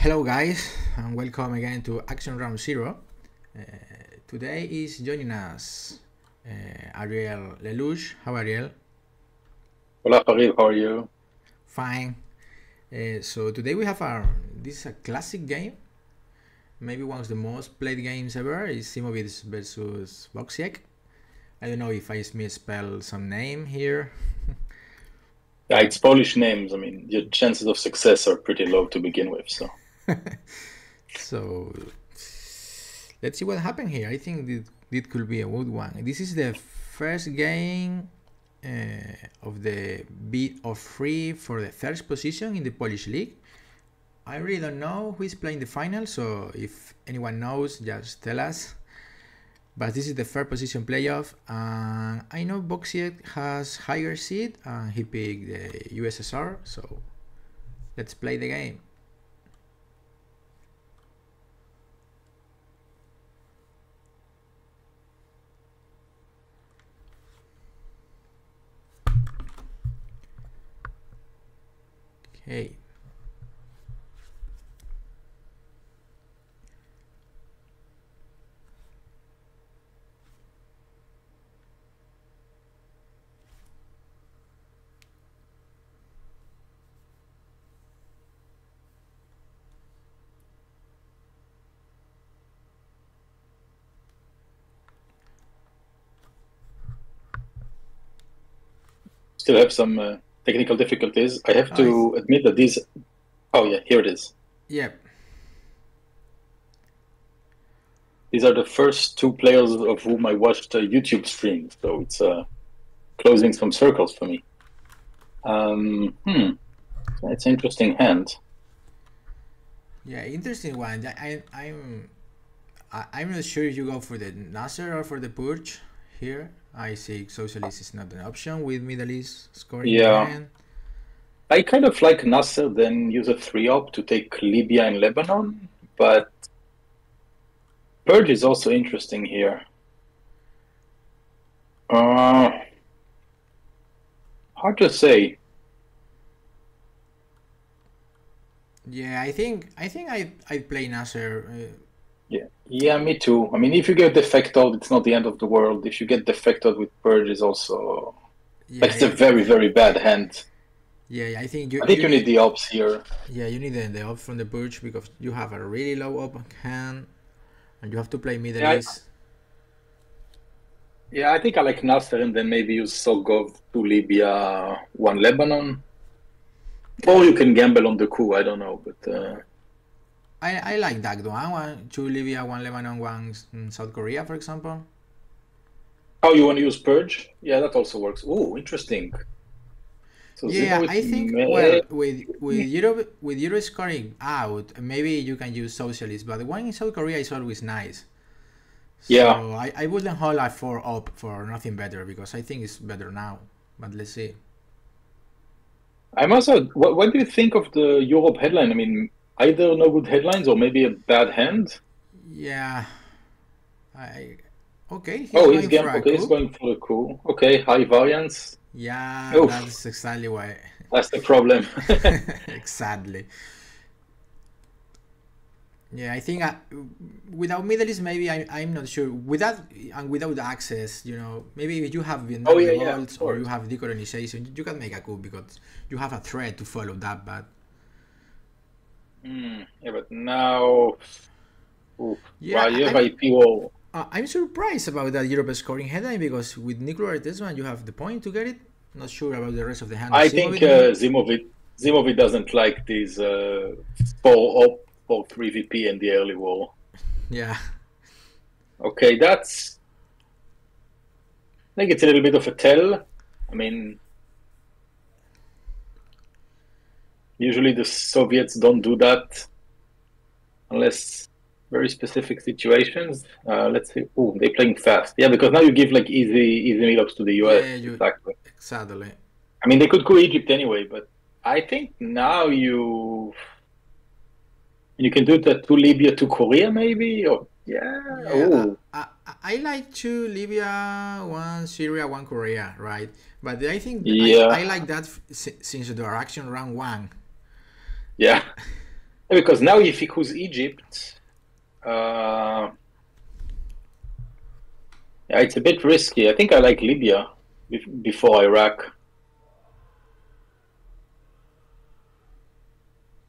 Hello guys and welcome again to Action Round Zero. Uh, today is joining us uh, Ariel Lelouch. How are you Ariel? Hola Farid, how are you? Fine. Uh, so today we have our this is a classic game, maybe one of the most played games ever. Is Simovic versus Boxiek. I don't know if I misspell some name here. Yeah, it's Polish names. I mean, your chances of success are pretty low to begin with. So, so let's see what happened here. I think it, this could be a good one. This is the first game uh, of the beat of free for the first position in the Polish league. I really don't know who is playing the final, so if anyone knows, just tell us. But this is the third position playoff. And I know Boxiek has higher seed and he picked the USSR, so let's play the game. Okay. still have some uh, technical difficulties. I have to admit that these. Oh yeah, here it is. Yep. These are the first two players of whom I watched uh, YouTube stream, so it's uh, closing some circles for me. Um, hmm, it's an interesting hand. Yeah, interesting one. I, I I'm I, I'm not sure if you go for the Nasser or for the Purge here. I see socialist is not an option with Middle East scoring. Yeah. again. I kind of like Nasser, then use a three op to take Libya and Lebanon, but Purge is also interesting here. Uh, hard to say. Yeah, I think I think I I play Nasser. Uh, Yeah, yeah, me too. I mean, if you get defected, it's not the end of the world. If you get defected with Purge, is also yeah, like it's a very, very bad hand. yeah, I think you. I think you need the ops here. Yeah, you need the, the op from the Purge because you have a really low op hand, and you have to play Middle Yeah, I-. Yeah, I think I like Nasser and then maybe use Sogov to Libya, one Lebanon. Or you can gamble on the coup, I don't know, but uh, I, I like that one. One two Libya, one Lebanon, one mm, South Korea, for example. oh, you want to use Purge? Yeah, that also works. Oh, interesting. So Yeah, I think may- well with with Europe with Europe scoring out, maybe you can use socialist, but the one in South Korea is always nice. Yeah. So I, I wouldn't hold a four up for nothing better because I think it's better now. But let's see. I'm also. What, what do you think of the Europe headline? I mean, either no good headlines or maybe a bad hand. Yeah. I okay. Oh, going he's, a okay, he's going for a cool. Okay, high variance. Yeah, Oof. that's exactly why. That's the problem. exactly. Yeah, I think I, without Middle East, maybe I, I'm not sure. Without and without access, you know, maybe if you have Vietnam Oh, yeah, yeah, or you have decolonization, you can make a coup because you have a threat to follow that. But Hmm, yeah, but now. Oof. Yeah, I- wall. uh, I'm surprised about that Europe scoring headline because with nuclear Test Ban, you have the point to get it. Not sure about the rest of the hand. I Simovic, think uh, Zimovic Zimovic doesn't like these uh, four op or three VP in the early wall. yeah, Okay, that's. I think it's a little bit of a tell. I mean, usually the Soviets don't do that unless very specific situations. Uh, let's see. Oh, they're playing fast. Yeah, because now you give like easy easy meetups to the US. Yeah, you- Exactly. exactly. I mean, they could go Egypt anyway, but I think now you you can do that to Libya to Korea maybe or yeah. Yeah, oh. I, I, I like two Libya, one Syria, one Korea, right? But I think Yeah. I, I like that since the action round one. Yeah. because now if he goes Egypt, uh, yeah, it's a bit risky. I think I like Libya before Iraq.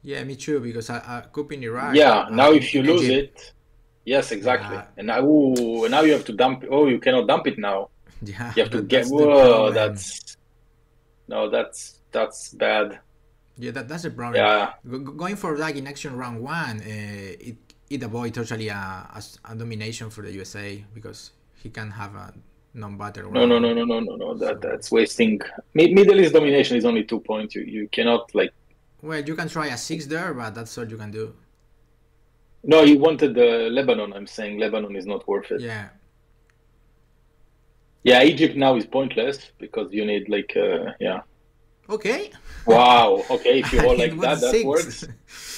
Yeah, me too. Because I, I could in Iraq. Yeah. Now, if you lose Egypt. it, yes, exactly. Yeah. And now, ooh, now you have to dump. Oh, you cannot dump it now. Yeah. You have to get. Whoa, that's no, that's that's bad. Yeah, that, that's the problem. Yeah. going for like in action round one, uh, it it avoid totally a, a, a, domination for the USA because he can have a non-battle. No, no, no, no, no, no, no. That that's wasting. Middle East domination is only two points. You you cannot like. Well, you can try a six there, but that's all you can do. No, you wanted the Lebanon. I'm saying Lebanon is not worth it. Yeah. Yeah, Egypt now is pointless because you need like uh, yeah. Okay. Wow. Okay, if you all like that, that works.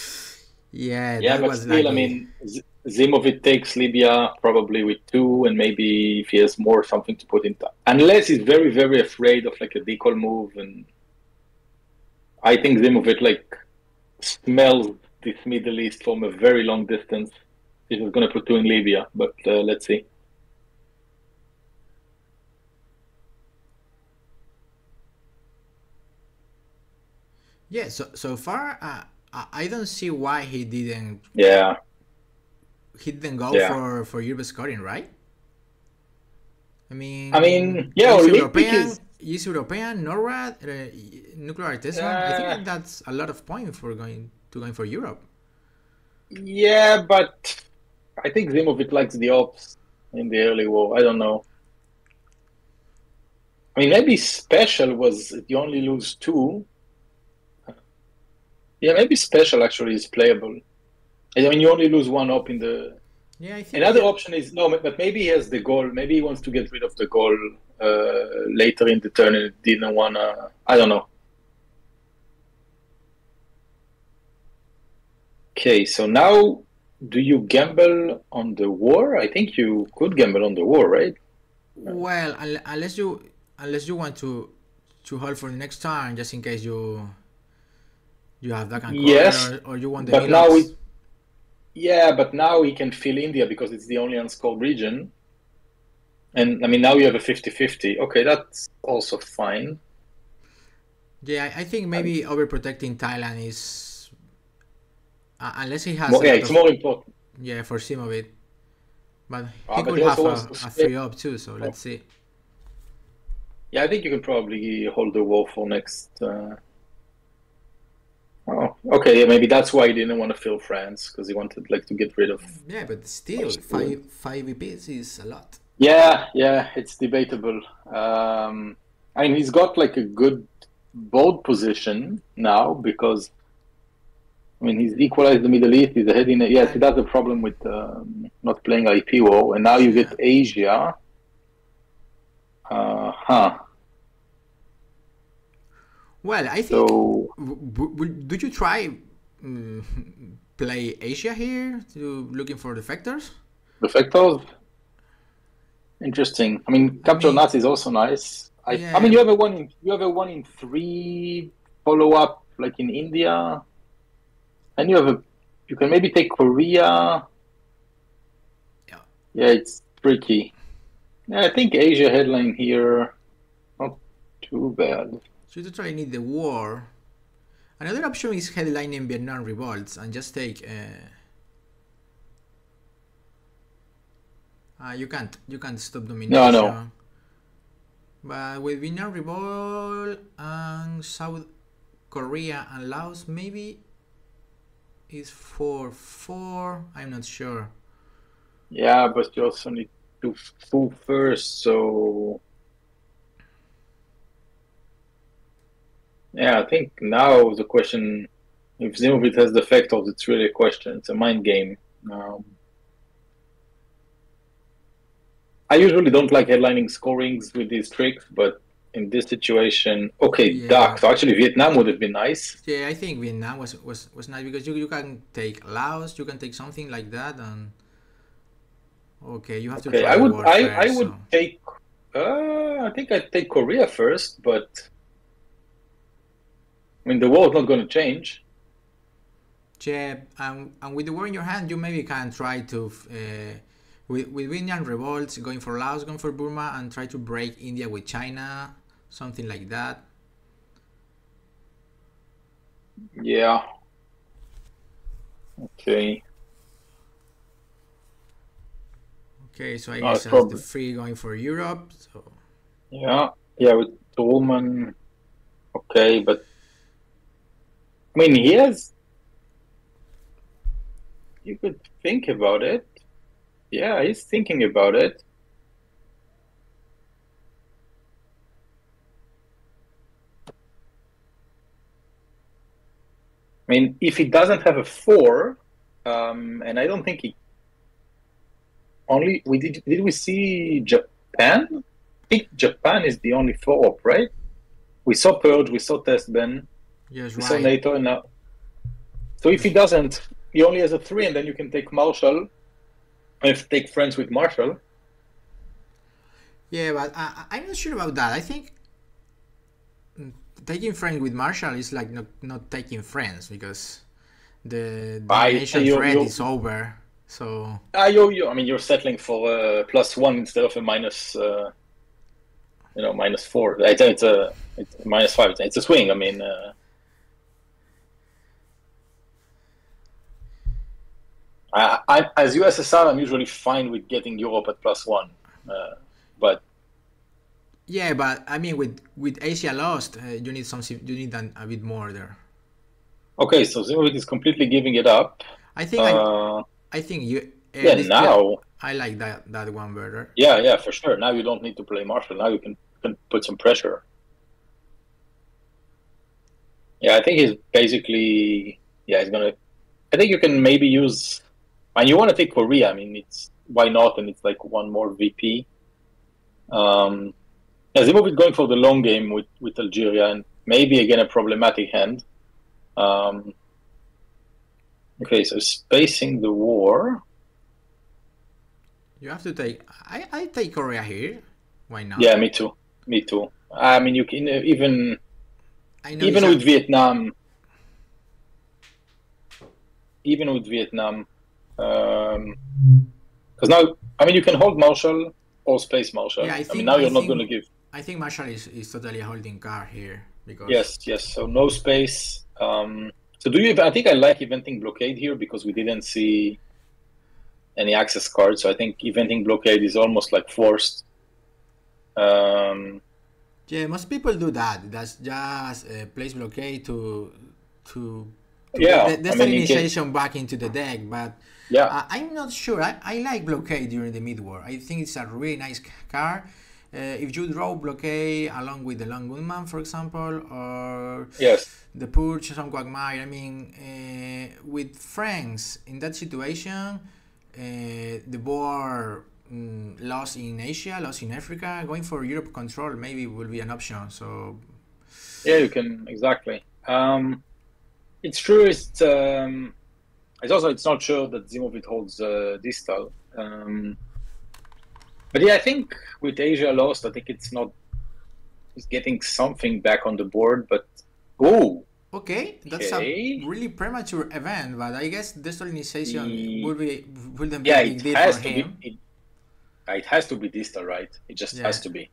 yeah. Yeah, but still, I mean, Zimovic takes Libya probably with two, and maybe if he has more, something to put in. T- Unless he's very, very afraid of like a decoy move, and I think Zimovic like smells this Middle East from a very long distance. He's going to put two in Libya, but uh, let's see. Yeah, so so far uh, I don't see why he didn't. Yeah. He didn't go yeah. for for Europe scoring, right? I mean. I mean, yeah, East European, is... East European, NORAD, uh, nuclear artisan. Uh, I think that's a lot of points for going to going for Europe. Yeah, but I think Zimovic likes the ops in the early war. I don't know. I mean, maybe special was you only lose two, yeah, maybe special actually is playable. I mean, you only lose one up in the. Yeah, I think. Another option is no, but maybe he has de Gaulle. Maybe he wants to get rid of de Gaulle uh, later in the turn and didn't wanna. I don't know. Okay, so now do you gamble on the war? I think you could gamble on the war, right? Well, unless you unless you want to to hold for the next turn, just in case you you have that kind of yes, or, or, you want the but now we, yeah, but now he can fill India because it's the only unscored region. And I mean, now you have a 50-50. Okay, that's also fine. Yeah, I think maybe overprotecting Thailand is uh, unless he has. More, yeah, it's of, more important. Yeah, for some of it, but he uh, could have a, a free up too. So let's see. Yeah, I think you can probably hold the war for next. Uh, Oh, okay. Yeah, maybe that's why he didn't want to fill France because he wanted like to get rid of. Yeah, but still, five five VPs is a lot. Yeah, yeah, it's debatable. Um, I mean, he's got like a good bold position now because I mean he's equalized the Middle East. He's ahead in it. Yes, that's the problem with um, not playing IPO, and now you get Asia. Uh huh. Well, I think. So, did you try um, play Asia here to looking for defectors? Defectors. Interesting. I mean, capture I mean, Nazi is also nice. I, yeah. I mean, you have a one. In, you have a one in three follow up, like in India, and you have a. You can maybe take Korea. Yeah. Yeah, it's tricky. Yeah, I think Asia headline here, not too bad. So you totally need the war. Another option is headlining Vietnam revolts and just take. Uh, uh, you can't. You can't stop domination. No, no. But with Vietnam revolt and South Korea and Laos, maybe is four four. I'm not sure. Yeah, but you also need to full first, so Yeah, I think now the question, if Zimovic has defectors, it's really a question. It's a mind game. Um, I usually don't like headlining scorings with these tricks, but in this situation, okay, yeah. dark. So actually, Vietnam would have been nice. Yeah, I think Vietnam was was, was nice because you, you can take Laos, you can take something like that, and okay, you have to. Okay, I would I, first, I would so. take. Uh, I think I'd take Korea first, but I mean, the world's not going to change. Yeah, and, and with the war in your hand, you maybe can try to, uh, with, with Indian revolts, going for Laos, going for Burma, and try to break India with China, something like that. Yeah. Okay. Okay, so I guess that's the free going for Europe. So Yeah. Yeah, with Truman. Okay, but I mean, he has. You could think about it. Yeah, he's thinking about it. I mean, if he doesn't have a four, um, and I don't think he only we did did we see Japan? I think Japan is the only four op, right? We saw Purge, we saw Test Ban, yes, right. NATO, and now. So if he doesn't, he only has a three, and then you can take Marshall. If take France with Marshall, Yeah, but I, I'm not sure about that. I think mm, taking France with Marshall is like not, not taking France because the domination threat is over. So ah, you, you, I mean, you're settling for a plus one instead of a minus, uh, you know, minus four. I think it's a it's a minus five. It's a swing. I mean, uh, I, I, as USSR, I'm usually fine with getting Europe at plus one, uh, but yeah, but I mean with with Asia lost, uh, you need some you need an, a bit more there. okay. So Ziemowit is completely giving it up. I think I, Uh, I think you uh, yeah, now, I like that that one better. yeah, yeah, for sure. Now you don't need to play Marshall. Now you can, can put some pressure. Yeah, I think he's basically yeah he's gonna. I think you can maybe use, and you want to take Korea. I mean, it's why not? And it's like one more VP. Um, yeah, Ziemowit going for the long game with with Algeria, and maybe again a problematic hand. Um, okay, so spacing the war. You have to take. I I take Korea here. Why not? Yeah, me too. Me too. I mean, you can even I know even with Vietnam, even with Vietnam, because now I mean you can hold Marshall or Space Marshall. Yeah, I I, think- mean now I you're not going to give. I think Marshall is, is totally holding card here because Yes, yes. So no space. Um, so do you? I think I like eventing blockade here because we didn't see any access cards. So I think eventing blockade is almost like forced. Um, Yeah, most people do that. That's just uh, place blockade to to, to Yeah, the, I mean, you can- back into the deck. But yeah, uh, I'm not sure. I, I like blockade during the mid war. I think it's a really nice car. Uh, if you draw blockade along with the lone gunman, for example, or yes. the purge, some quagmire. I mean, uh, with friends in that situation, uh, the war mm, lost in Asia, lost in Africa. Going for Europe control maybe will be an option. So Yeah, you can exactly. Um, it's true. It's um, it's also it's not sure that Ziemowit holds uh, distal. Um, but yeah, I think with Asia lost, I think it's not. it's getting something back on the board, but oh, okay, that's Okay. a really premature event. But I guess de-Stalinization Ye- will be wouldn't be yeah, it has to him. be. It, it has to be distal, right? It just has to be.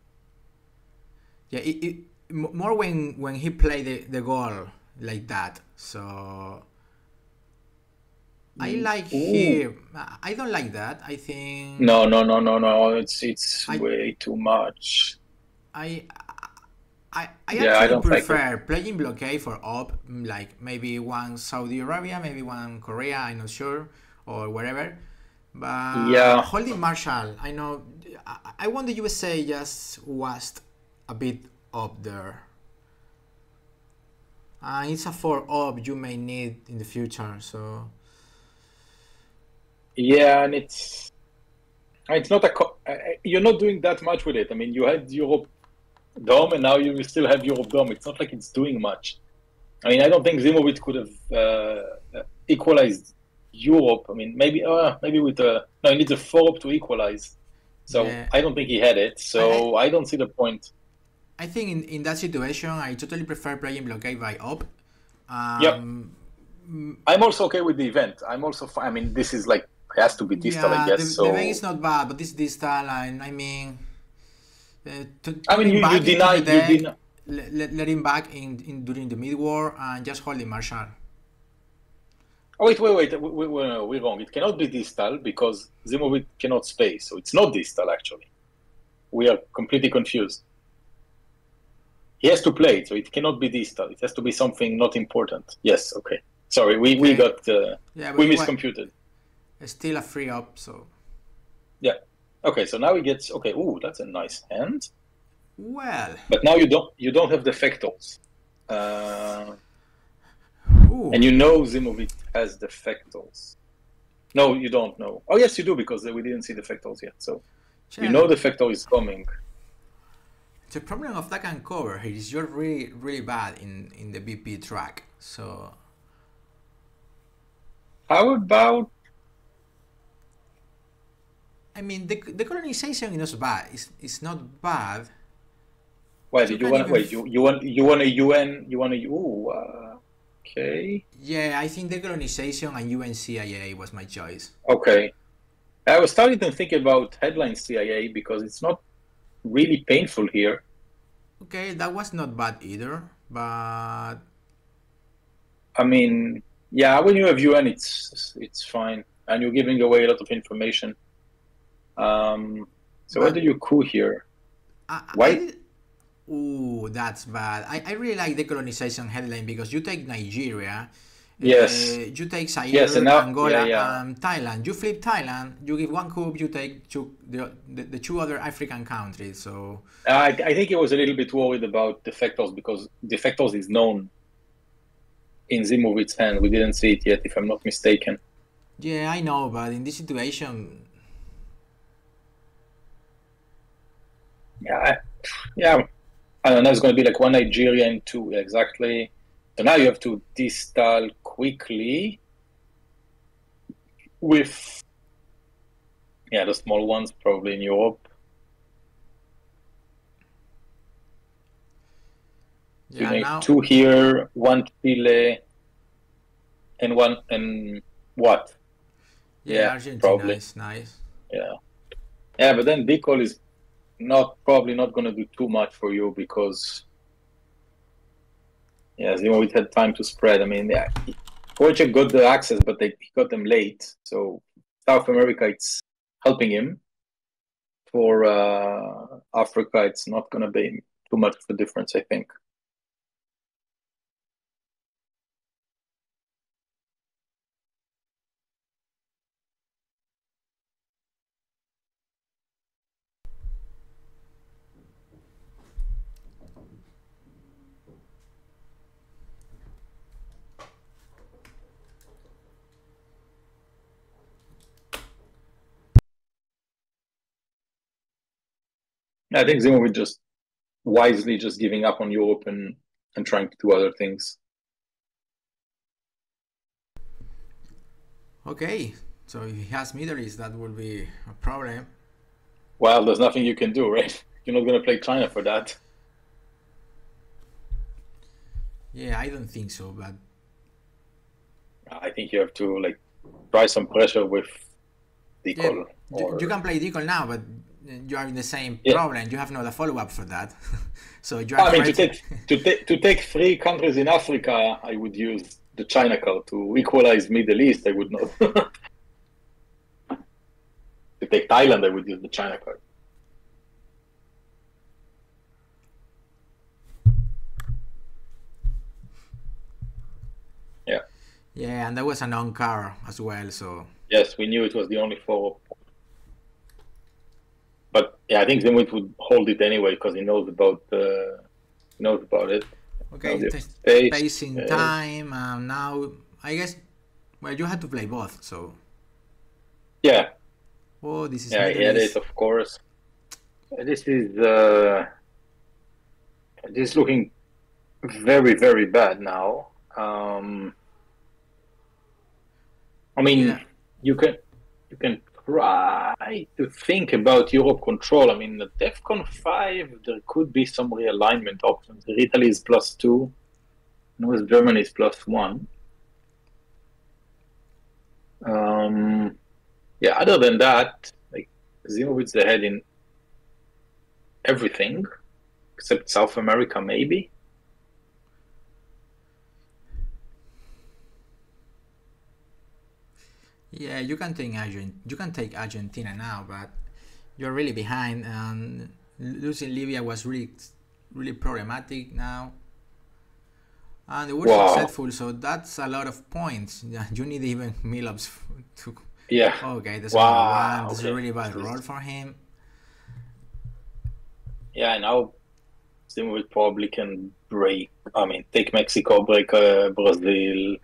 Yeah, it, it, more when when he played the, de Gaulle like that. So I like Ooh. here. I don't like that. I think No, no, no, no, no. It's it's I- way too much. I I, I Yeah, I actually don't like prefer playing blockade for op, mm, like maybe one Saudi Arabia, maybe one Korea, I'm not sure, or wherever. But Yeah. holding Marshall, I know. I, I want the USA just was a bit up there. Uh, it's a four up you may need in the future, so Yeah, and it's it's not a co- uh, you're not doing that much with it. I mean, you had Europe Dome, and now you still have Europe Dome. It's not like it's doing much. I mean, I don't think Ziemowit could have uh, uh, equalized Europe. I mean, maybe uh, maybe with a no, he needs a four up to equalize. So Yeah. I don't think he had it. So I, don't see the point. I think in, in that situation, I totally prefer playing blockade by up. Um, Yep. I'm also okay with the event. I'm also fine. I mean, this is like has to be distal, I Yeah, guess. the, so the event is not bad, but this distal, and I mean, uh, to, I mean, you, you deny the you deny. let, let, him back in, in during the mid war and just hold the Marshall. Oh wait, wait, wait. We, we, we're, we're wrong. It cannot be distal because Ziemowit cannot space, so it's not distal actually. We are completely confused. He has to play it, so it cannot be distal. It has to be something not important. Yes, okay. Sorry, we, we got uh, Yeah, we it miscomputed. It's still a free up, so Yeah. Okay, so now he gets okay. Ooh, that's a nice hand. well. But now you don't you don't have defectors. Uh, Ooh, and you know Ziemowit has defectors. No, you don't know. Oh yes, you do because we didn't see defectors yet. So you know the factor is coming. the problem of that can cover is you're really really bad in in the BP track. So How about I mean the decolonization is not bad. It's it's not bad. wait? You You, want even wait? You you want you want a UN? You want a ooh? Uh, okay, Yeah, I think decolonization and UNCIA was my choice. okay. I was starting to think about headline CIA because it's not really painful here. Okay, that was not bad either, but I mean, yeah, when you have UN, it's it's fine, and you're giving away a lot of information. Um, so what But- do you coup here? I, Why- I Ooh, that's bad. I, I really like decolonization headline because you take Nigeria, Yes. uh, you take Zaire, Yes, and now- Angola, yeah, yeah. and Thailand. You flip Thailand, you give one coup, you take two, the, the, the two other African countries. So I, I think he was a little bit worried about defectors because defectors is known in Ziemowit's hand. We didn't see it yet, if I'm not mistaken. yeah, I know, but in this situation, Yeah, I- yeah. I don't know. It's going to be like one Nigerian, two exactly. So now you have to distal quickly with yeah the small ones probably in Europe. you yeah, need now two here, one Chile, and one and what? yeah, yeah, Argentina probably. is nice. Yeah, yeah, but then Bicol is not probably not going to do too much for you because yes, yeah, Ziemowit had time to spread. I mean, yeah, got the access, but they he got them late. So South America, it's helping him. For uh, Africa, it's not going to be too much of a difference, I think. I think Ziemowit just wisely just giving up on Europe and, and trying to do other things. Okay, so if he has Middle East, that will be a problem. Well, there's nothing you can do, right? You're not going to play China for that. Yeah, I don't think so, but I think you have to like try some pressure with yeah, Decol. you, or- you can play Deacon now, but you are in the same Yeah. problem. You have not a follow up for that. so you are I mean, to take to take to take three countries in Africa, I would use the China card to equalize Middle East. I would not. to take Thailand, I would use the China card. Yeah. Yeah, and there was an on car as well. So Yes, we knew it was the only four. But yeah, I think Ziemowit would hold it anyway because he knows about uh, knows about it. okay, t- space, spacing uh, time. Um, now I guess well you had to play both. So Yeah, oh, this is yeah, he had it, of course. This is uh, this is looking very, very bad now. Um, I mean, Yeah. you can you can try to think about Europe control. I mean, the DEFCON five, there could be some realignment options. Italy is plus two, West Germany is plus one. Um, yeah, other than that, like Zimovic's ahead in everything except South America, maybe. Yeah, you can take Argent, you can take Argentina now, but you're really behind. And losing Libya was really, really problematic now. And they were Wow. successful, so that's a lot of points. Yeah, You need even Milops to. Yeah. Okay, that's Wow, one. That's a okay. really bad roll for him. Yeah, and now Zimovic probably can break. I mean, take Mexico, break uh, Brazil,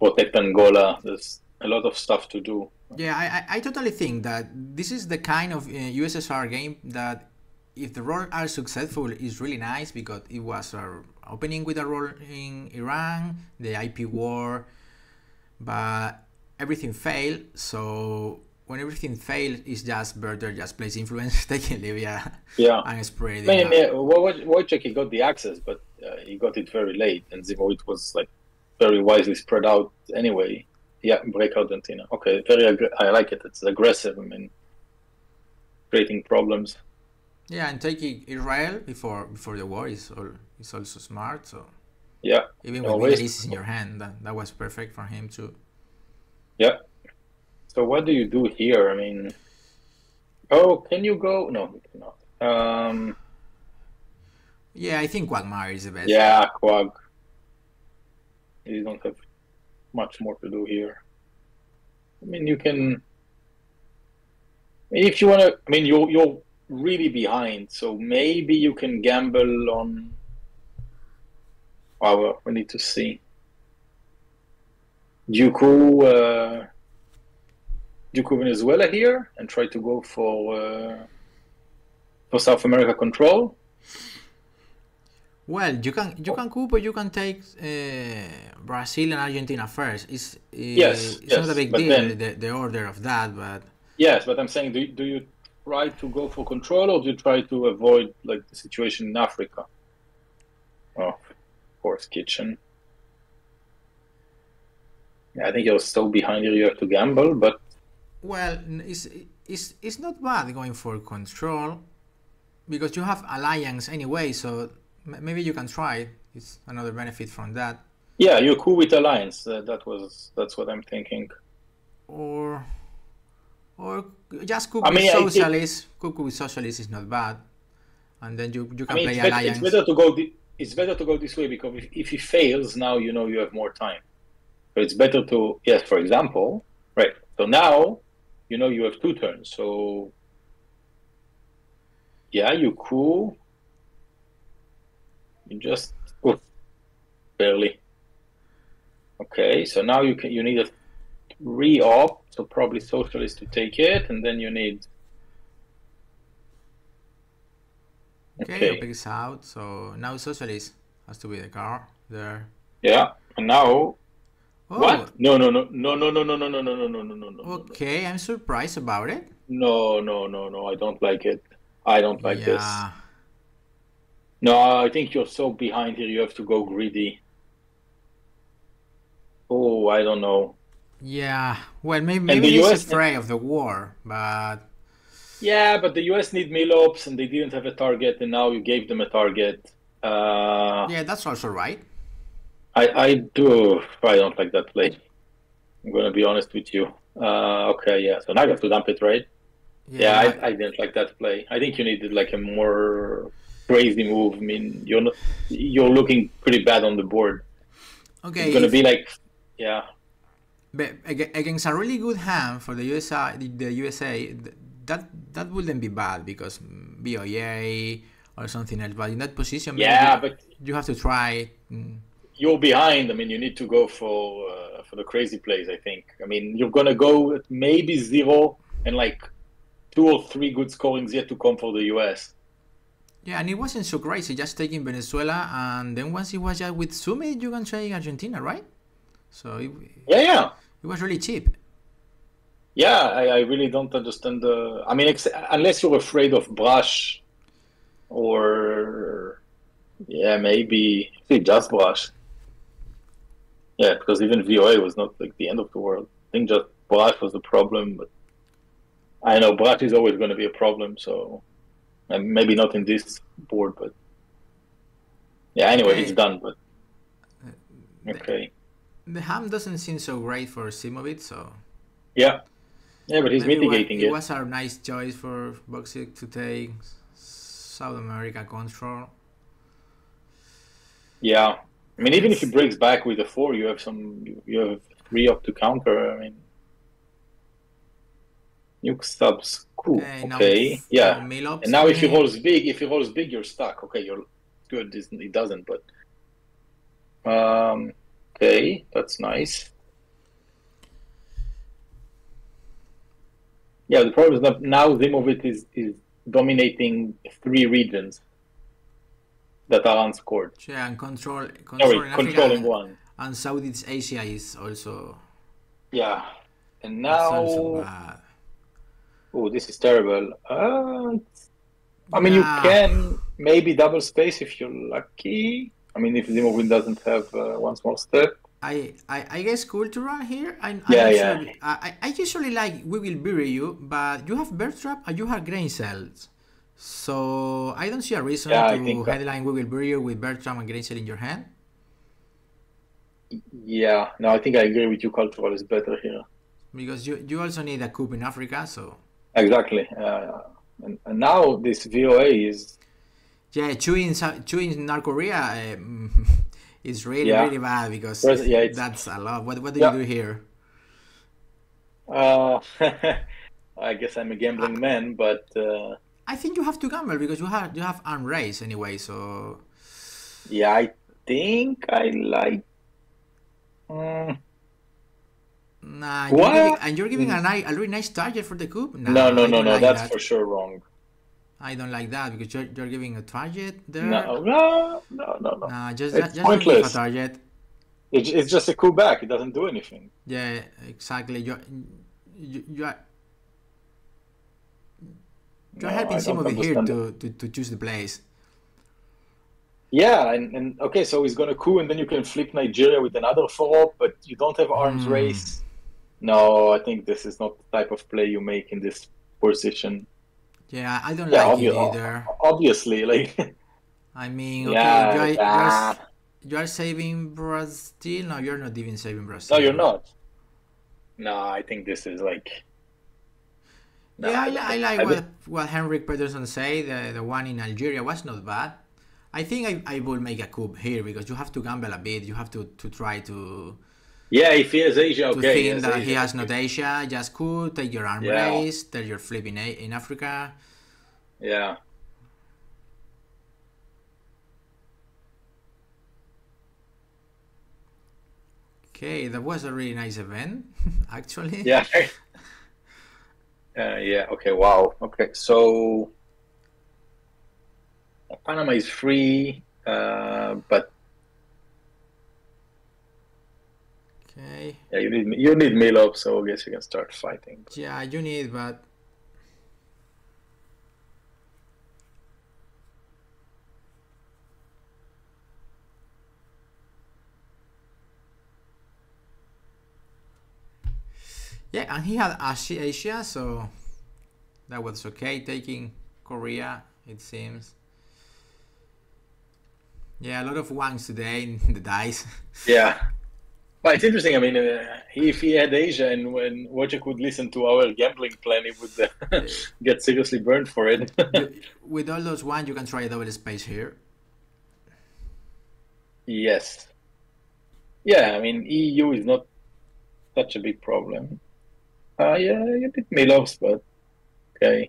protect Angola. There's a lot of stuff to do. Yeah, I, I, totally think that this is the kind of uh, USSR game that if the role are successful is really nice because it was a opening with a role in Iran, the IP war, but everything failed. So when everything failed, it's just better just place influence, taking Libya Yeah. and spreading. I mean, yeah, Wo- Wojciech, he got the access, but uh, he got it very late, and Zimovic was like very wisely spread out anyway. Yeah, break Argentina. Okay, very. Ag- I like it. It's aggressive. I mean, creating problems. Yeah, and taking Israel before before the war is all is also smart. So Yeah, even with Always. Middle East in your hand, that, that was perfect for him too. yeah. So what do you do here? I mean, oh, can you go? No, you cannot. Um, Yeah, I think Quagmire is the best. yeah, Quag. You don't have much more to do here. I mean, you can. If you want to, I mean, you're you're really behind, so maybe you can gamble on. Well, we need to see. Juku, uh, Juku Venezuela here, and try to go for uh, for South America control. Well, you can you can coup, but you can take uh, Brazil and Argentina first. It's, uh, Yes, it's not a big deal then- the, the order of that, but Yes, but I'm saying, do do you try to go for control or do you try to avoid like the situation in Africa? Oh, of kitchen. Yeah, I think you're so behind here. You have to gamble, but well, it's it's it's not bad going for control because you have alliance anyway. So maybe you can try. It's another benefit from that. yeah, you're cool with alliance. Uh, that was that's what I'm thinking. Or or just cook I with mean, I think- socialists. Cook with socialists is not bad, and then you you I can mean, play it's, better, alliance. it's better to go. It's better to go this way because if, if he fails, now you know you have more time. So it's better to yes. For example, right. So now you know you have two turns. So yeah, you cool. You just oof, barely. Okay, so now you can you need a re-op, so probably socialist to take it, and then you need Okay, okay. okay. picks out. So now socialist has to be the card there. Yeah, and now Oh, what? No, no, no, no, no, no, no, no, no, no, no, no, no, no, no. okay. I'm surprised about it. No, no, no, no. I don't like it. I don't like this. Yeah. No, I think you're so behind here. You have to go greedy. Oh, I don't know. Yeah. Well, maybe maybe the he's US afraid of the war, but Yeah, but the US need Milops, and they didn't have a target, and now you gave them a target. Uh, yeah, that's also right. I, I do. I don't like that play. I'm gonna be honest with you. Uh, okay, yeah. So now you have to dump it, right? Yeah, I, I didn't like that play. I think you needed like a more crazy move. I mean, you're not, you're looking pretty bad on the board. okay. It's gonna if- be like, yeah, but against a really good hand for the USA, the USA, that that wouldn't be bad because VOA or something else. But in that position, yeah, you, but you have to try. mm, you're behind. I mean, you need to go for uh, for the crazy plays. I think. I mean, you're gonna go maybe zero and like two or three good scorings yet to come for the US. Yeah, and it wasn't so crazy just taking Venezuela, and then once it was just with Summit, you can take Argentina, right? So it, Yeah, yeah. it was really cheap. Yeah, I, I really don't understand the. I mean, ex- unless you're afraid of brush, or yeah, maybe see, just brush. Yeah, because even VOA was not like the end of the world. I think just Brach was the problem, but I know Brach is always going to be a problem. So uh, maybe not in this board, but yeah. Anyway, Okay. it's done. But okay, The ham doesn't seem so great for Simovic, so yeah, yeah, but he's maybe mitigating it it. was a nice choice for Boxic to take South America control. Yeah, I mean, even if he breaks back with a four, you have some, you- you have three up to counter. I mean, nuke subs, Okay, Okay, yeah. now And now if he rolls big, if he rolls big, you're stuck. Okay, you're good. He doesn't, but um, okay, that's nice. Yeah, the problem is that now Ziemowit is is dominating three regions that are unscored. Yeah, and control, control Sorry, controlling and, one. and Southeast Asia is also, Yeah, and now. Oh, this is terrible. Uh, I mean, Yeah. you can maybe double space if you're lucky. I mean, if Ziemowit doesn't have uh, one small step. I, I, I guess cool to run here. I, Yeah, I, yeah. usually, I, I I usually like we will bury you, but you have bear trap and you have grain sales. So I don't see a reason Yeah, to that- headline we will bury you with bird trap and grain sale in your hand. Yeah, no, I think I agree with you. Cultural is better here. Because you, you also need a coup in Africa, so Exactly. Uh, and, and now this VOA is yeah, chewing chewing North Korea um, is really Yeah. really bad because First- yeah, that's a lot. What what do Yeah. you do here? uh, I guess I'm a gambling man, but uh, I think you have to gamble because you have you have arm race anyway. So yeah, I think I like. Mm, nah, you're What? giving, and you're giving a, ni- a really nice target for the coup. Nah, no, no, I no, no. like that's that. for sure wrong. I don't like that because you're, you're giving a target there. No, no, no, no, no. Nah, just It's just, don't give a pointless. target. It's, it's just a coup back. It doesn't do anything. Yeah, exactly. You're you, you are you're No, helping Simovic here to, to, to choose the place. Yeah, and, and okay, so he's gonna coup, and then you can flip Nigeria with another four up, but you don't have arms Hmm. race. No, I think this is not the type of play you make in this position. Yeah, I don't Yeah, like it either. obviously, like I mean, okay, yeah, you, are, you, ah, are, you are saving Brazil. No, you're not even saving Brazil. no, you're not. No, I think this is like. No, yeah, I, li- I like I what what Henrik Peterson say. The the one in Algeria was not bad. I think I, I will make a coup here because you have to gamble a bit. You have to, to try to Yeah, if he has Asia, to okay. think that he has not Asia. Just coup, take your arm Yeah. race, tell your flip in, in Africa. Yeah. Okay, that was a really nice event, actually. Yeah. Uh, yeah. Okay. Wow. Okay. So Panama is free, uh, but Okay. yeah, you need you need Milops, so I guess you can start fighting. Yeah, you need, but yeah, and he had Asia, Asia, so that was okay. Taking Korea, it seems. Yeah, a lot of ones today in the dice. Yeah. But it's interesting. I mean, uh, if he had Asia and when Wojciech would listen to our gambling plan, he would uh, get seriously burned for it. With all those ones, you can try a double space here. yes. Yeah, I mean, EU is not such a big problem. Uh, yeah, a bit Milops, but okay.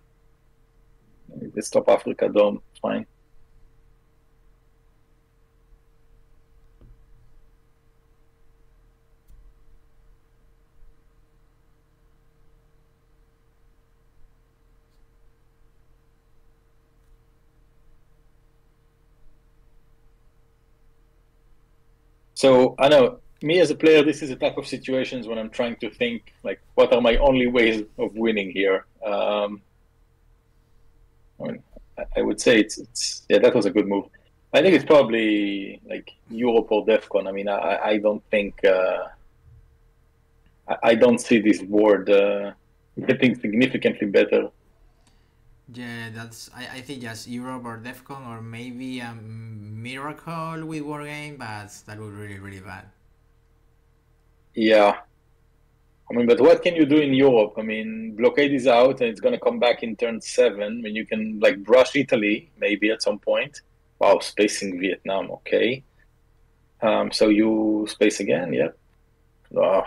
They stop Africa Dome, fine. So I know me as a player, this is the type of situations when I'm trying to think like, what are my only ways of winning here? Um, I mean, I would say it's it's yeah, that was a good move. I think it's probably like Europe or DEFCON. I mean, I I don't think uh, I, I don't see this board uh, getting significantly better. Yeah, that's. I, I think just Europe or Defcon or maybe a miracle with Wargame, but that would really really bad. Yeah. I mean, but what can you do in Europe? I mean, blockade is out and it's going to come back in turn seven. I mean, you can like brush Italy maybe at some point. Wow, spacing Vietnam, okay. Um, so you space again, yep. Oh.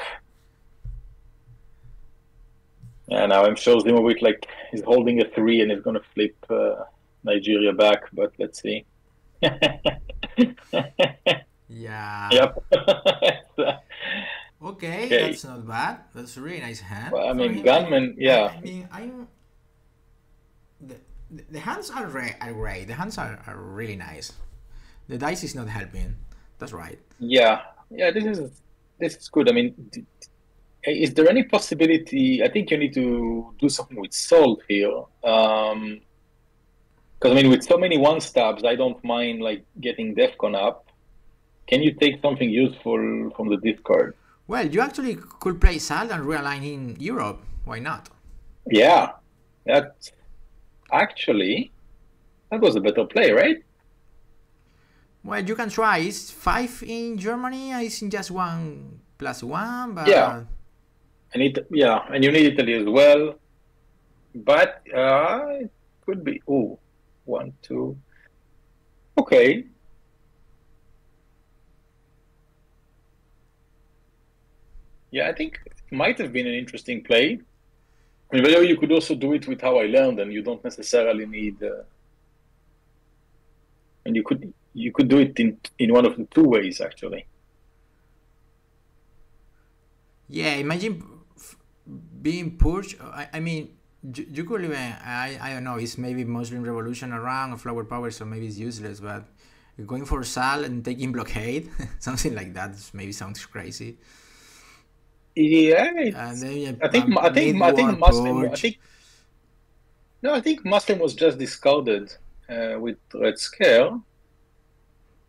Yeah, now I'm sure Ziemowit like he's holding a three and he's going to flip uh, Nigeria back, but let's see. Yeah. Yep. Okay, Okay. that's not bad. That's a really nice hand. Well, I mean, gunman, yeah. I mean, I'm. The, the, the hands are, re- are great. The hands are, are really nice. The dice is not helping. That's right. Yeah, yeah. This is this is good. I mean, is there any possibility? I think you need to do something with salt here. Um, because I mean, with so many one stabs, I don't mind like getting Defcon up. Can you take something useful from the discard? Well, you actually could play Salt and realign in Europe. Why not? Yeah, that actually that was a better play, right? Well, you can try. It's five in Germany. It's in just one plus one, but Yeah. And it, yeah, and you need Italy as well. But uh, it could be. Oh, one, two. Okay. Yeah, I think it might have been an interesting play. I mean, you could also do it with how I learned, and you don't necessarily need. Uh, and you could you could do it in in one of the two ways actually. Yeah, imagine being pushed. I, I mean, you, you could even, I, I don't know, it's maybe Muslim revolution around flower power, so maybe it's useless, but going for Sal and taking blockade, something like that maybe sounds crazy. Yeah, then you I think um, I think I think Muslim. I think no, I think Muslim was just discarded uh, with Red Scare.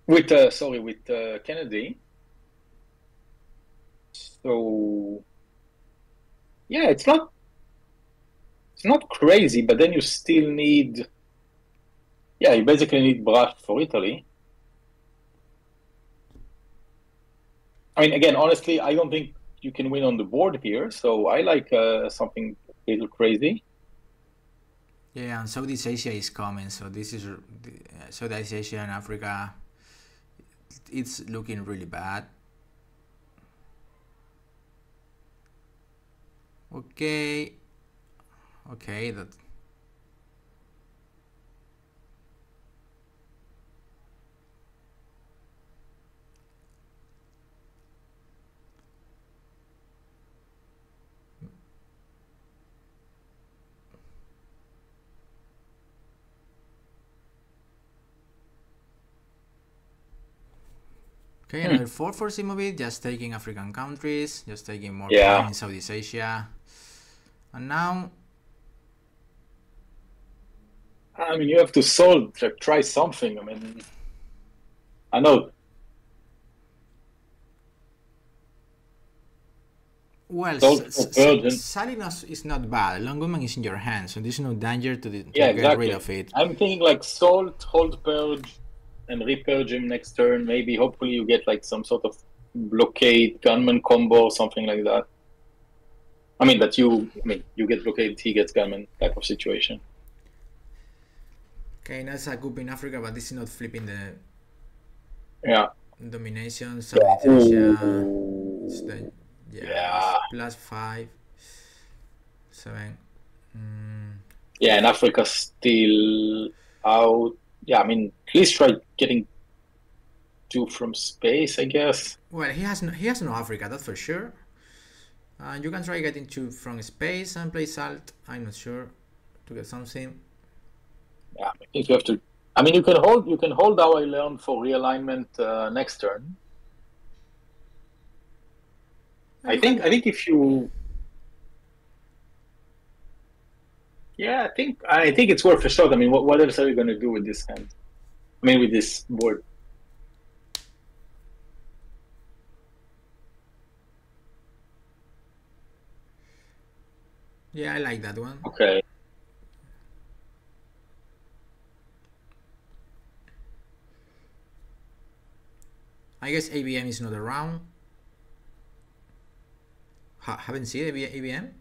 With uh, sorry, with uh, Kennedy. So yeah, it's not it's not crazy, but then you still need yeah, you basically need brush for Italy. I mean, again, honestly, I don't think you can win on the board here. So I like uh, something a little crazy. Yeah, and Southeast Asia is coming, so this is uh, Southeast Asia and Africa. It's looking really bad. Okay, okay, that. Okay, Hmm. another four for Ziemowit, just taking African countries, just taking more Yeah. in Southeast Asia. And now, I mean, you have to solve, like, try something. I mean, I know. well, Don't S- S- Salinas is not bad. lone gunman is in your hands, so there's no danger to, the, to Yeah, get exactly. rid of it. I'm thinking like salt, hold purge, and repurge him next turn. Maybe, hopefully, you get like some sort of blockade gunman combo or something like that. I mean, that you, I mean, you get blockade, he gets gunman type of situation. Okay, that's a coup in Africa, but this is not flipping the Yeah. domination. Asia, it's the, yeah, Yeah. plus five, seven. Mm, Yeah, and Africa still out. Yeah, I mean, please try getting two from space, I guess. Well, he has no, he has no Africa, that's for sure. Uh, you can try getting two from space and play Salt. I'm not sure to get something. Yeah, I think you have to. I mean, you can hold. You can hold how I learned for realignment uh, next turn. I think. I think if you. Yeah, I think. I think it's worth a shot. I mean, what, what else are you going to do with this hand? I mean, with this board. Yeah, I like that one. Okay. I guess ABM is not around. Ha- haven't seen ABM?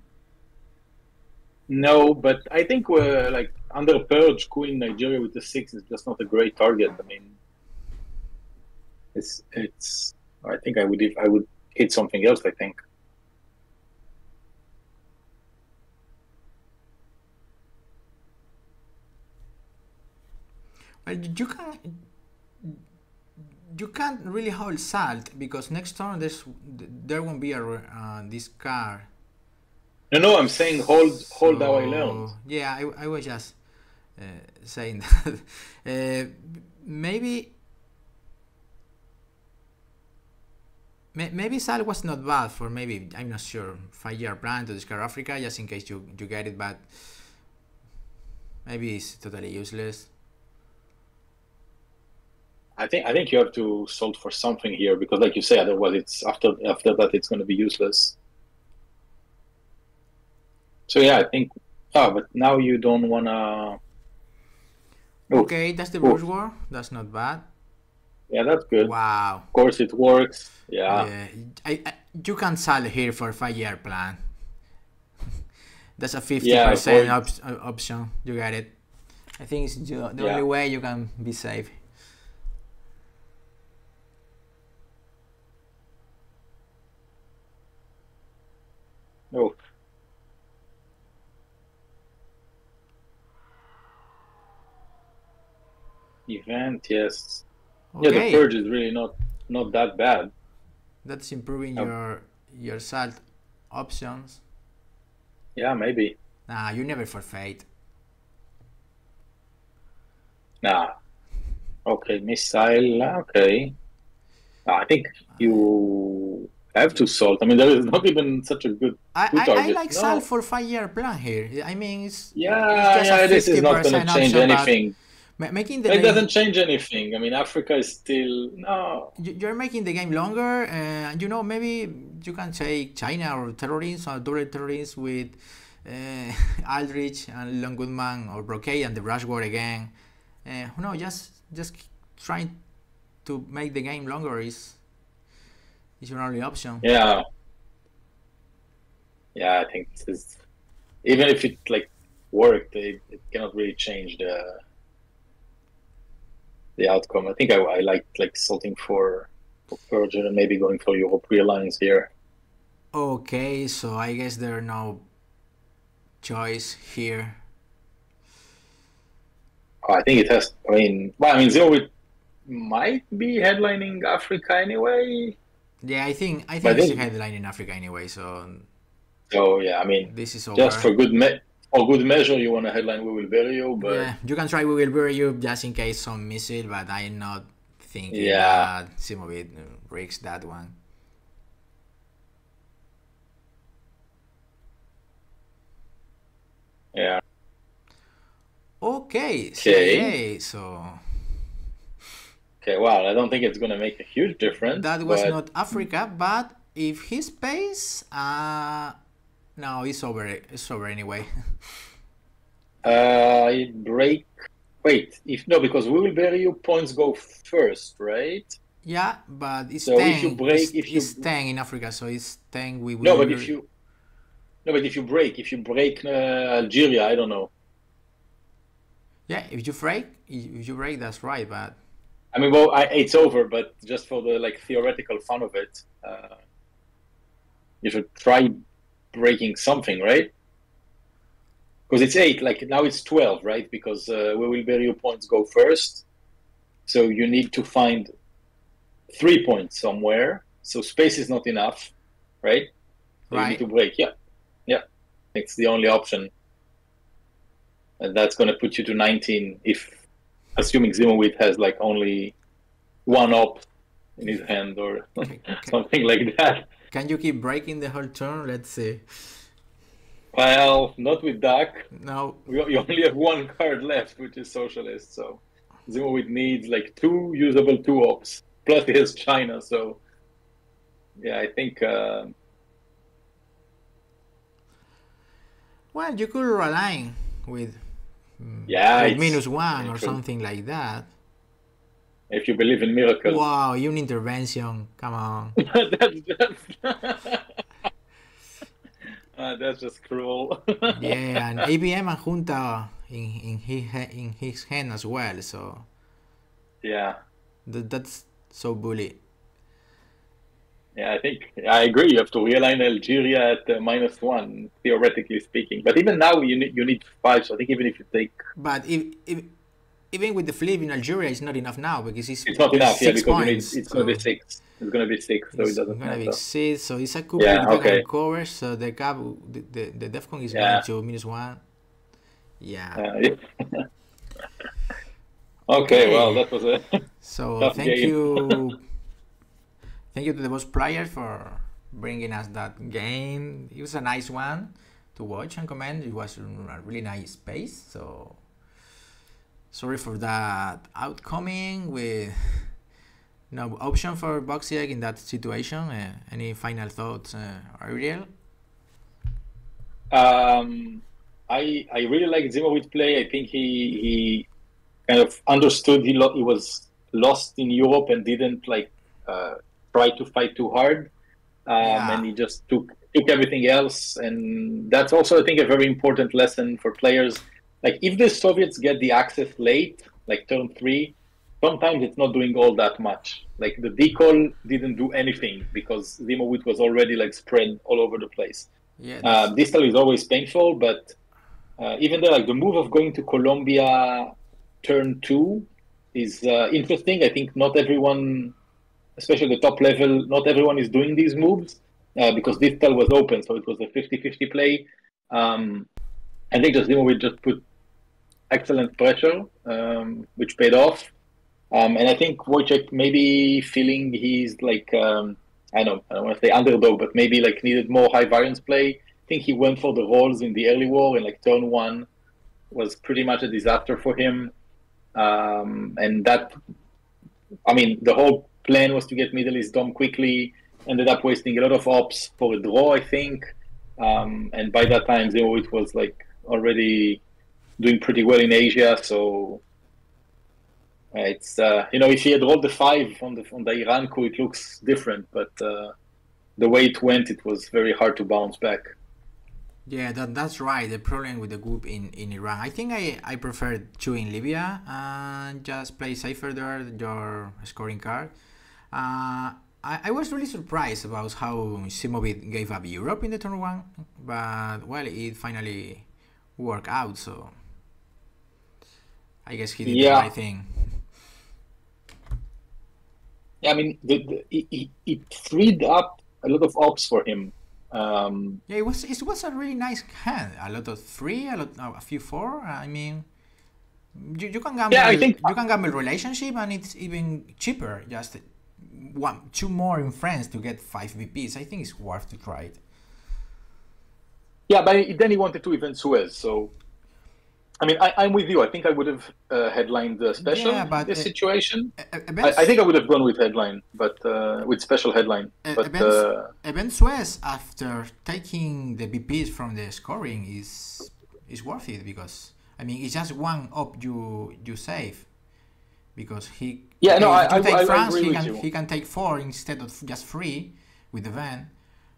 No, but I think we're like under Purge, Queen Nigeria with the six is just not a great target. I mean, it's it's. I think I would if I would hit something else. I think. You can you can't really hold salt because next turn there's there won't be a uh, discard. No, no, I'm saying hold hold how I learned. Yeah, I, I was just uh, saying that. uh, maybe may- maybe salt was not bad for maybe I'm not sure five year plan to discard Africa just in case you you get it, but maybe it's totally useless. I think I think you have to solve for something here because, like you say, otherwise it's after after that it's going to be useless. So yeah, I think. Ah, but now you don't wanna. Oh, Okay, that's the Cool. bourgeois. That's not bad. yeah, that's good. Wow. Of course, it works. Yeah. Yeah, I, I, you can sell here for five year plan. That's a fifty Yeah, percent op- uh, option. You get it. I think it's ju- the Yeah. only way you can be safe. Oh. Event, yes. Yeah, the purge is really not not that bad. that's improving Oh. your your salt options. Yeah, maybe. Nah, you never forfeit. Nah. Okay, missile. Okay. I think you have to salt. I mean, there is not even such a good. I, Good I, I like No. salt for five year plan here. I mean, it's Yeah, just a yeah. This is not going to change anything. Making the It game- doesn't change anything. I mean, Africa is still no. you- you're making the game longer and you know maybe you can take china or terrorists or double terrorists with uh, aldrich and lone gunman or blockade and the rush war again uh, no just just trying to make the game longer is is your only option Yeah. Yeah, I think this is even if it like worked, it, it cannot really change the the outcome. I think I, I like like salting for for Purge and maybe going for Europe Lines here. okay so i guess there are no choice here Oh, I think it has. I mean, well, I mean, Zero it might be headlining Africa anyway. yeah i think i But think it's a then- headline in africa anyway so So yeah, I mean, this is over just for good me- for good measure, you want to headline We Will Bury You, but yeah, you can try We Will Bury You just in case some miss it. but I'm not thinking Yeah. that Ziemowit rigs that one. yeah, Okay, Okay. So okay. Well, I don't think it's gonna make a huge difference. that was but- not Africa, but if he pays, uh, no, it's over. It's over anyway. Uh, break. Wait, if no, because we will bury you. Points go first, right? yeah, but it's So if you break- it's, if you- it's ten in Africa, so it's ten. We will. No, but if you, no, but if you break, if you break uh, Algeria, I don't know. yeah, if you break, if you break, that's right. But I mean, well, I, it's over, but just for the like theoretical fun of it, uh, you should try breaking something, right? Because it's eight, like now it's twelve, right? Because uh, we will bury you points go first, so you need to find three points somewhere. So space is not enough, right? So you need to break. Yeah, yeah, it's the only option, and that's going to put you to nineteen if assuming Ziemowit has like only one op in his hand or something like that. Can you keep breaking the whole turn? Let's see. Well, not with Duck. No, We you only have one card left, which is Socialist. So Ziemowit needs like two usable two ops. Plus he has China. So yeah, I think uh, Well, you could align with Yeah, with minus one or true. something like that. If you believe in miracles. Wow, you an intervention. Come on. that's, that's, uh, that's just cruel. Yeah, and ABM and Junta in, in his in his hand as well. So yeah. that, that's so bully. Yeah, I think I agree. You have to realign Algeria at uh, minus one, theoretically speaking. But even now, you need you need five. So I think even if you take, But if, if even with the flip in Algeria, it's not enough now because it's, it's not enough. Yeah, six because need, points. it's going to be six. It's going to be six, so it doesn't gonna be matter. six. So it's a couple Yeah, that okay. cover. So the cap, the the, the DEFCON is Yeah. going to minus one. Yeah. Uh, yeah. okay, well, that was a So thank game. you, thank you to the boss player for bringing us that game. It was a nice one to watch and comment. It was a really nice space. So sorry for that outcoming with no option for Boxiak in that situation. Uh, any final thoughts, uh, Ariel? Um, I I really like Ziemowit's play. I think he he kind of understood he lo- he was lost in Europe and didn't like uh, try to fight too hard, um, Yeah. and he just took took everything else. And that's also I think a very important lesson for players. Like if the Soviets get the access late, like turn three, sometimes it's not doing all that much. Like the Decol didn't do anything because Ziemowit was already like spread all over the place. Yeah. Uh, distal is always painful, but uh, even though like the move of going to Colombia turn two is uh, interesting. I think not everyone, especially the top level, not everyone is doing these moves uh, because distal was open, so it was a 50-50 play. Um, I think just Ziemowit just put excellent pressure, um, which paid off. Um, and I think Wojciech maybe feeling he's like um, I don't know, I don't want to say underdog, but maybe like needed more high variance play. I think he went for the rolls in the early war and like turn one was pretty much a disaster for him. Um, and that, I mean, the whole plan was to get Middle East Dome quickly. Ended up wasting a lot of ops for a draw, I think. Um, and by that time, Zero was like already doing pretty well in Asia. So uh, it's uh, you know if he had rolled the five on the on the Iran coup, it looks different. But uh, the way it went, it was very hard to bounce back. Yeah, that, that's right. The problem with the group in, in Iran. I think I, I prefer in Libya and just play safer there, your scoring card. Uh, I, I was really surprised about how Ziemowit gave up Europe in the turn one, but well, it finally worked out. So I guess he did Yeah. the right thing. Yeah, I mean, the, the, it, it- freed up a lot of ops for him. Um, Yeah, it was it was a really nice hand. A lot of three, a lot, a few four. I mean, you, you can gamble. Yeah, I think- you can gamble relationship, and it's even cheaper. Just one, two more in France to get five VPs. I think it's worth to try it. yeah, but then he wanted to event Suez. So, I mean, I, I'm with you. I think I would have uh, headlined the special Yeah, but, this uh, situation. I, Events, I think I would have gone with headline, but uh, with special headline. But events, uh, Event Suez after taking the VPs from the scoring is is worth it because I mean it's just one up you you save because he Yeah, no, I- I- take France he can he can take four instead of just three with the van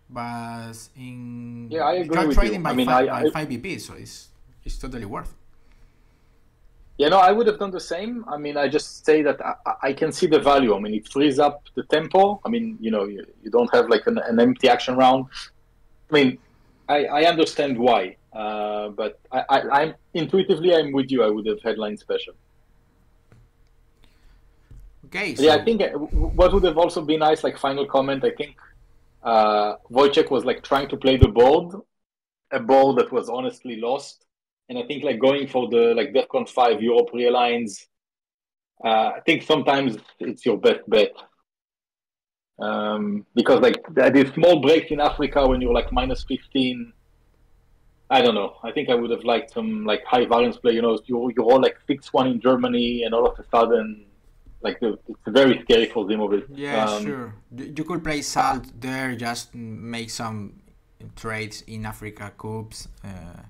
but in Yeah, I agree with trading you. by I mean, five, I- by five VPs so it's it's totally worth Yeah, no, I would have done the same. I mean, I just say that I, I can see the value. I mean, it frees up the tempo. I mean, you know, you, you don't have like an, an empty action round. I mean, I, I understand why, uh, but I, I, I'm intuitively I'm with you. I would have headline special. okay so yeah, I think uh, what would have also been nice, like final comment. I think uh, Wojciech was like trying to play the board, a board that was honestly lost, and I think like going for the like DefCon five Europe realigns. Uh, I think sometimes it's your best bet. Um, because like these small breaks in Africa when you're like minus fifteen. I don't know. I think I would have liked some like high variance play. You know, you you all like six one in Germany, and all of a sudden, like the, it's very scary for Ziemowit. yeah Um, sure you, you could play salt there just make some trades in Africa Cups. Uh,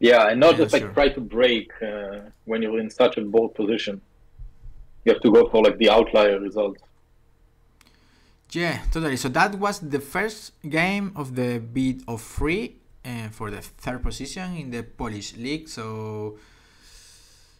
yeah, and not Yeah, just like sure. try to break uh, when you're in such a bold position. You have to go for like the outlier result. Yeah, totally. So that was the first game of the beat of three uh, for the third position in the Polish league. So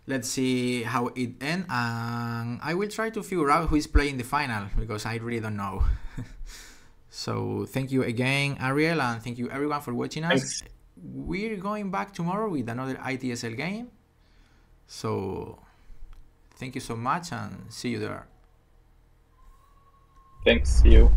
let's see how it ends. And I will try to figure out who is playing the final because I really don't know. so thank you again, Ariel, and thank you everyone for watching us. Thanks. We're going back tomorrow with another ITSL game. So thank you so much and see you there. Thanks. See you.